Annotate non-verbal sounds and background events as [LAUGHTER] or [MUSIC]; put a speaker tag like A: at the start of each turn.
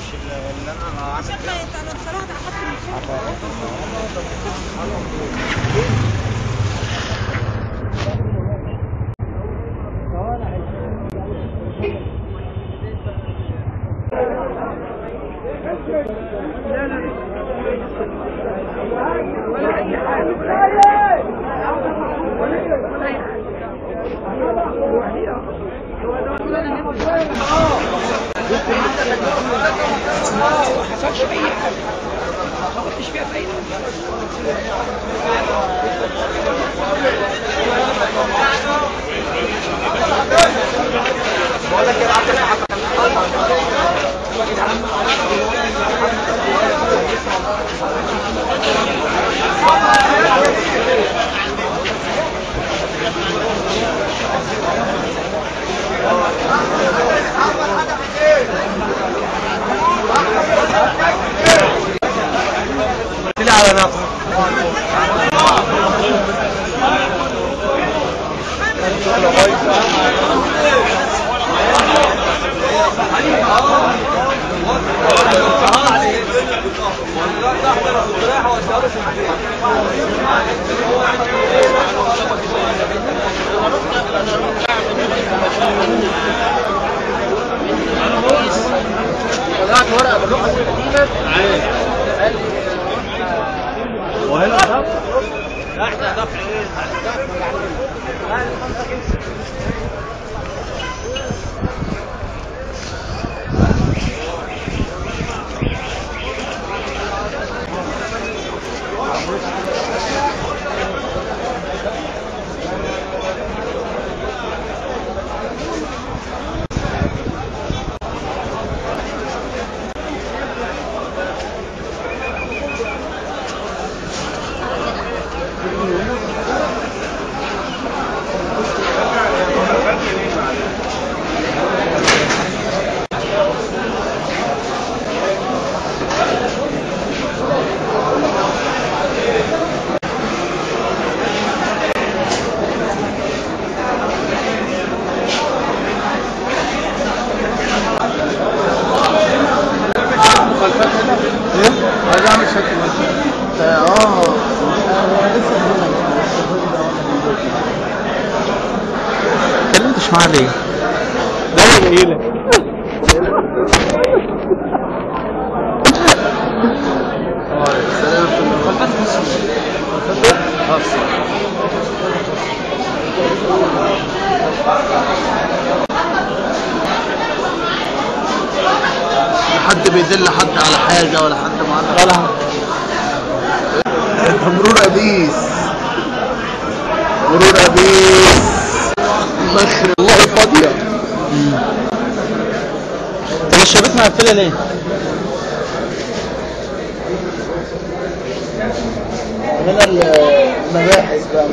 A: مش اللي أنا عامل
B: يت- أنا بصراحة اخدت من فوق
A: طلع على نفسه ورقه بالرخص القديمة. وهنا صح؟ إحنا دفع
C: آه ما اتكلمتش معاه ليه؟ ده اللي جاي لك
D: حد بيدل حد على حاجة ولا حد معانا
C: ولا
D: انت [LAUGHS] مرور ابيس مرور ابيس مخر الله فاضية.
C: طب الشبكة مقفلة ليه؟
D: هنا المباحث بقى.